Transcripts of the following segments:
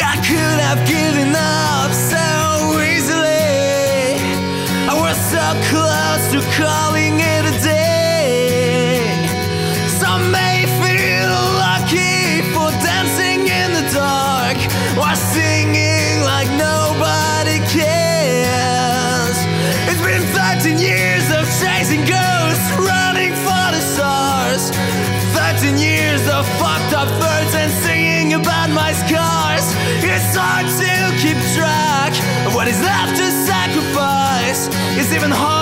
I could have given up so easily. I was so close to calling it a day. Some may feel lucky for dancing in the dark or singing like nobody cares. It's been 13 years of chasing ghosts, running for the stars. 13 years of fucked up birds and singing about my scars. It's hard to keep track of what is left to sacrifice. It's even harder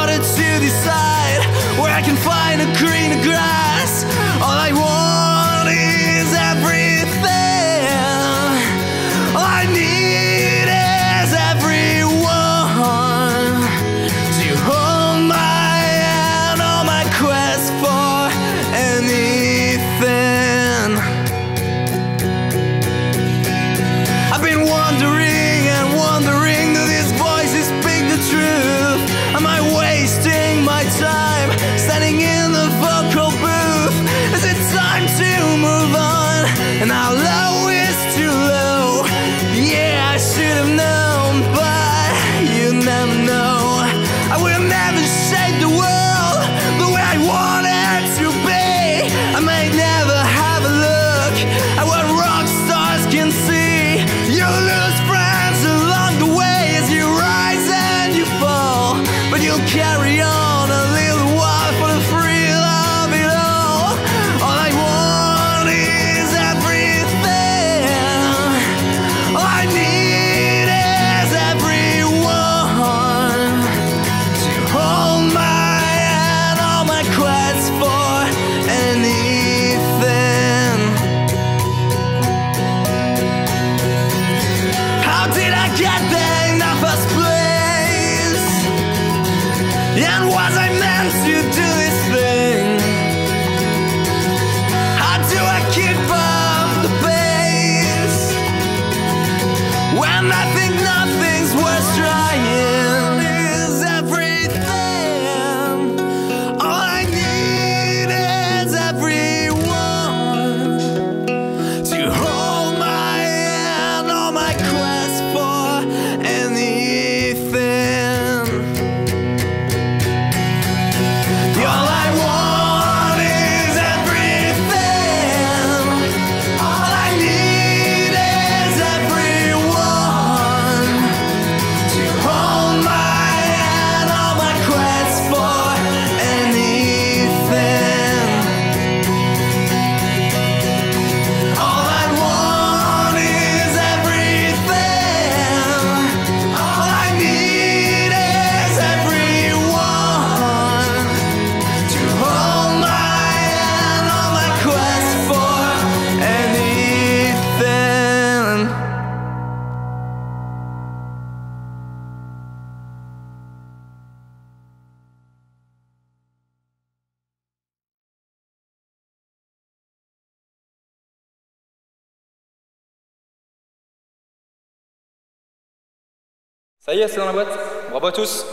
get there in the first place? And was I meant to do this thing? How do I keep up the pace? When I think nothing's worth trying Ça y est, c'est dans la boîte. Bravo à tous.